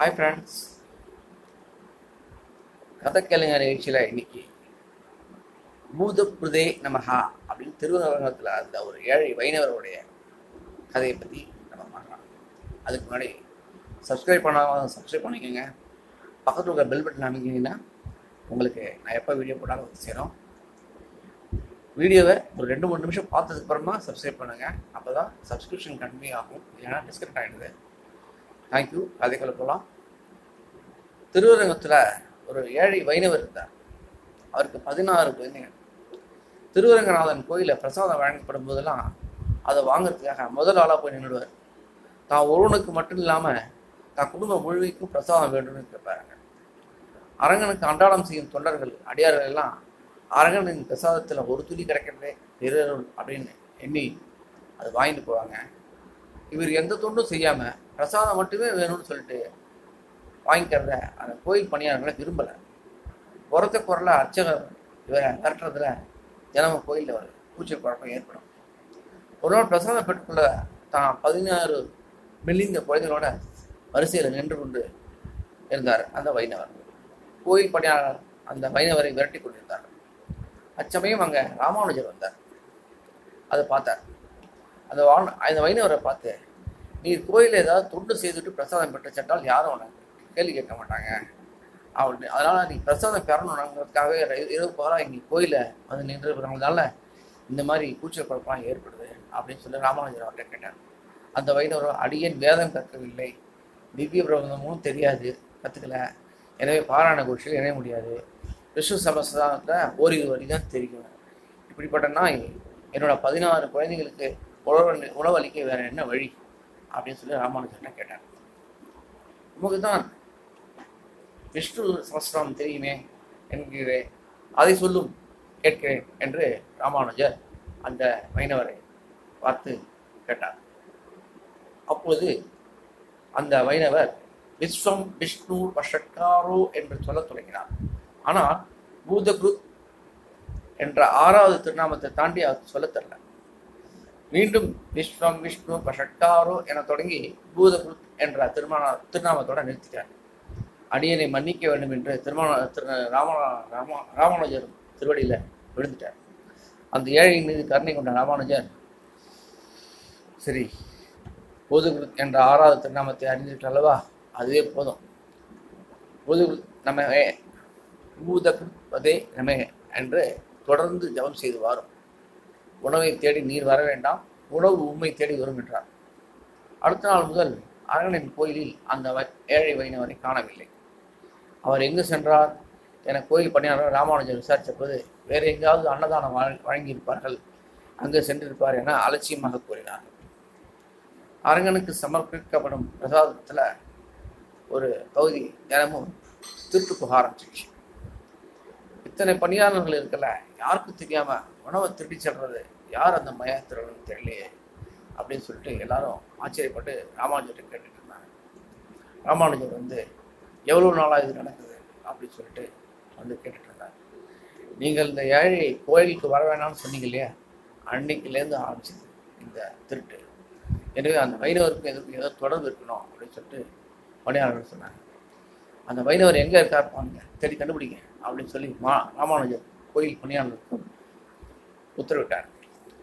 Hi friends கதை கேளுங்க நிகழ்ச்சியில் இன்னைக்கு பூத புதே நமஹா அப்படின்னு திருவனந்தபுரத்தில் அந்த ஒரு ஏழை வைணவருடைய கதையை பற்றி நம்ம பார்க்கலாம். அதுக்கு முன்னாடி சப்ஸ்கிரைப் பண்ணாமல் சப்ஸ்கிரைப் பண்ணிக்கோங்க. பக்கத்தில் உள்ள பெல் பட்டன் அமைக்கிங்கன்னா உங்களுக்கு நான் எப்போ வீடியோ போட்டாலும் வந்து சேரும். வீடியோவை ஒரு ரெண்டு மூணு நிமிஷம் பார்த்ததுக்கப்புறமா சப்ஸ்கிரைப் பண்ணுங்கள் அப்போ தான் சப்ஸ்கிரிப்ஷன் கண்டினியூ ஆகும். ஏன்னா டிஸ்கனெக்ட் ஆகிடுது தேங்க்யூ கதைகளை போகலாம் திருவரங்கத்தில் ஒரு ஏழை வைணவர் இருந்தார். அவருக்கு பதினாறு குழந்தைகள். திருவரங்கநாதன் கோயிலில் பிரசாதம் வழங்கப்படும் போதெல்லாம் அதை வாங்குறதுக்காக முதல் ஆளாக போய் நின்றுடுவார் தான் ஒருவனுக்கு மட்டும் இல்லாமல் தான் குடும்பம் முழுமைக்கும் பிரசாதம் வேண்டும்னு கேட்பாருங்க. அரங்கனுக்கு அன்றாடம் செய்யும் தொண்டர்கள் அடியார்கள் எல்லாம் அரங்கனின் பிரசாதத்தில் ஒரு துளி கிடைக்கிறதே பெருள் அப்படின்னு எண்ணி அது வாங்கிட்டு போவாங்க. இவர் எந்த தொண்டும் செய்யாமல் பிரசாதம் மட்டுமே வேணும்னு சொல்லிட்டு வாங்கிக்கிறத அந்த கோயில் பணியாளர்களை விரும்பலை. குறத்த குரலாக அர்ச்சகர் இவரை விரட்டுறதுல தினமும் கோயிலில் ஒரு பூச்சி குழப்பம் ஏற்படும். ஒரு நாள் பிரசாதம் பெற்றுக்கொள்ள தான் பதினாறு மெல்லிந்த குழந்தைகளோட வரிசையில் நின்று கொண்டு இருந்தார் அந்த வைணவர். கோயில் பணியாளர் அந்த வைணவரை விரட்டி கொண்டிருந்தார். அச்சமயம் அங்கே ராமானுஜர் வந்தார். அதை பார்த்தார். அந்த வான அந்த வைணவரை பார்த்து நீ கோயிலில் ஏதாவது தொண்டு செய்துட்டு பிரசாதம் பெற்று சென்றால் யாரும் உனக்கு கேள்வி கேட்க மாட்டாங்க. அப்படி அதனால் நீ பிரசாதம் பெறணுங்கிறதுக்காகவே இரவு பகலாக எங்கள் கோயிலில் வந்து நின்று இருக்கிறவங்களால இந்த மாதிரி கூச்சல் குழப்பம் ஏற்படுது அப்படின்னு சொல்லி ராமானுஜர் அவர்கிட்ட கேட்டார். அந்த வைணவர் அடியேன் வேதம் கற்கவில்லை. திவ்ய பிரபந்தமும் தெரியாது. கற்றுக்கல எனவே பாராயண கோஷியில் இணைய முடியாது. விஷ்ணு சமஸ்தானத்தில் ஓரிரு வரி தான் தெரியும். இப்படிப்பட்ட நாய் என்னோட பதினாறு குழந்தைங்களுக்கு உழவு உணவளிக்க வேற என்ன வழி? அப்படின்னு சொல்லி ராமானுஜர்கிட்ட கேட்டார். உமக்கு தான் விஷ்ணு சமஸ்திரம் தெரியுமே என்கிறேன் அதை சொல்லும் கேட்கிறேன் என்று ராமானுஜர் அந்த வைணவரை பார்த்து கேட்டார். அப்போது அந்த வைணவர் விஸ்வம் விஷ்ணு வஷட்காரோ என்று சொல்லத் தொடங்கினார். ஆனால் பூதகுரு என்ற ஆறாவது திருநாமத்தை தாண்டி அவர் சொல்லத் தெரியல மீண்டும் விஸ்வம் விஷ்ணு பஷட்காரோ என தொடங்கி பூதகுருத் என்ற திருமண திருநாமத்தோட நிறுத்திட்டார். அடியனை மன்னிக்க வேண்டும் என்று திருமண திரு ராம ராமா ராமானுஜர் திருவடியில் விழுந்துட்டார். அந்த ஏழையின் மீது கருணை கொண்ட ராமானுஜர் சரி பூதகுருத் என்ற ஆறாவது திருநாமத்தை அறிஞ்சிட்டு அல்லவா? அதுவே போதும். பூத நம்ம பூதகுருத்வதே நமே என்று தொடர்ந்து ஜபம் செய்து வாரும். உணவை தேடி நீர் வர வேண்டாம். உணவு உண்மை தேடி வரும் என்றார். அடுத்த நாள் முதல் அரங்கனின் கோயிலில் அந்த ஏழை வைணவரை காணவில்லை. அவர் எங்கு சென்றார்? என கோயில் பணியாளர் ராமானுஜர் விசாரித்த போது வேறு எங்காவது அன்னதானம் வழங்கியிருப்பார்கள். அங்கு சென்றிருப்பார் என அலட்சியமாக கூறினார். அரங்கனுக்கு சமர்ப்பிக்கப்படும் பிரசாதத்தில் ஒரு பகுதி தினமும் திருட்டு போக ஆரம்பிச்சிச்சு இத்தனை பணியாளர்கள் இருக்கல. யாருக்கும் தெரியாம உணவை திருடி செல்றது. யார் அந்த மயத்திரன்னு திருடன்னு தெரியலையே அப்படின்னு சொல்லிட்டு எல்லாரும் ஆச்சரியப்பட்டு ராமானுஜர்கிட்ட கேட்டுட்டு இருந்தாங்க. ராமானுஜர் வந்து எவ்வளோ நாளாக இது நடக்குது? அப்படின்னு சொல்லிட்டு வந்து கேட்டுட்டு இருந்தார். நீங்கள் இந்த ஏழை கோயிலுக்கு வர வேணாம்னு சொன்னீங்க இல்லையா? அன்னைக்குலேருந்து ஆரம்பிச்சது இந்த திருட்டு. எனவே அந்த வைரவருக்கும் எதற்கும் ஏதோ தொடர்பு இருக்கணும் அப்படின்னு சொல்லிட்டு பணியாளர்கள் சொன்னாங்க. அந்த வைணவர் எங்கே இருக்கார் பாருங்க. தேடி கண்டுபிடிங்க அப்படின்னு சொல்லி மா ராமானுஜர் கோயில் பணியாளருக்கும் உத்தரவிட்டார்.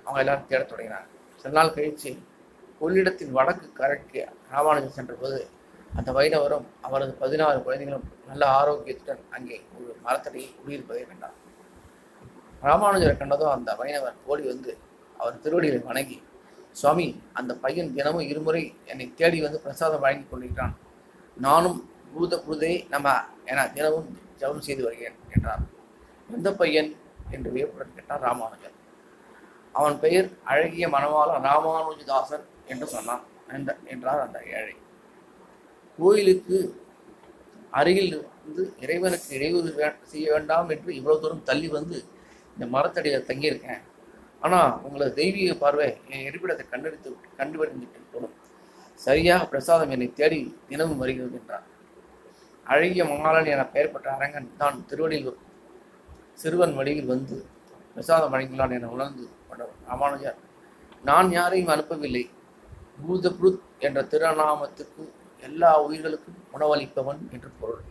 அவங்க எல்லாரும் தேடத் தொடங்கினார் சில நாள் கழிச்சு கொள்ளிடத்தின் வடக்கு கரைக்கு ராமானுஜர் சென்றபோது அந்த வைணவரும் அவரது பதினாறு குழந்தைகளும் நல்ல ஆரோக்கியத்துடன் அங்கே ஒரு மரத்தடியில் குடியிருப்பதை கண்டார். ராமானுஜரை கண்டதும் அந்த வைணவர் ஓடி வந்து அவர் திருவடிகளை வணங்கி சுவாமி அந்த பையன் தினமும் இருமுறை என்னை தேடி வந்து பிரசாதம் வழங்கி கொண்டிருக்கிறான். நானும் பூத பூதை நம்ம என தினமும் ஜபம் செய்து வருகிறேன் என்றார். எந்த பையன் என்று வியப்புடன் கேட்டார் ராமானுஜன் அவன் பெயர் அழகிய மணவாள ராமானுஜதாசன் என்று சொன்னான் என்ற என்றார் அந்த ஏழை. கோயிலுக்கு அருகில் இருந்து இறைவனுக்கு இடையூறு செய்ய வேண்டாம் என்று இவ்வளவு தூரம் தள்ளி வந்து இந்த மரத்தடியில் தங்கியிருக்கேன். ஆனால் உங்களது தெய்வீக பார்வை என் இருப்பிடத்தை கண்டெடுத்து கண்டுபிடிந்துட்டு போடும் சரியாக பிரசாதம் என்னை தேடி தினமும் வருகிறது என்றார். அழகிய மாறன் என பெயர் பெற்ற அரங்கன் தான் திருவடியில் சிறுவன் வழியில் வந்து பிரசாதம் வழங்கினான் என உணர்ந்து கொண்டவர் ராமானுஜர் நான் யாரையும் அனுப்பவில்லை. பூதபுருத் என்ற திருநாமத்துக்கு எல்லா உயிர்களுக்கும் உணவளிப்பவன் என்று பொருள்.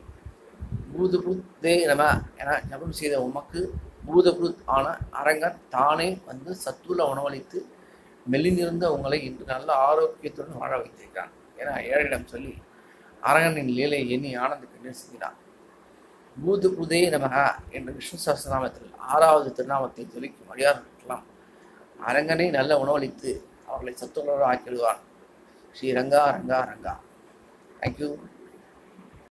பூதபுத்தே நம என ஜபம் செய்த உமக்கு பூதபுருத் ஆன அரங்கன் தானே வந்து சத்துள்ள உணவளித்து மெல்லினிருந்த உங்களை இன்று நல்ல ஆரோக்கியத்துடன் வாழ வைத்திருக்கிறான் என ஏழையிடம் சொல்லி அரங்கனின் லீலை எண்ணி ஆனந்த கண்ணீர் சிந்தினான் பூத புதே நமக என்ற விஷ்ணு சஹசிரநாமத்தில் ஆறாவது திருநாமத்தை ஜொலிக்கும் அடியார்களுக்கெல்லாம் அரங்கனை நல்ல உணவளித்து அவர்களை சத்துணர்வு ஆக்கிடுவான் Sri Ranga Ranga. Ranga thank you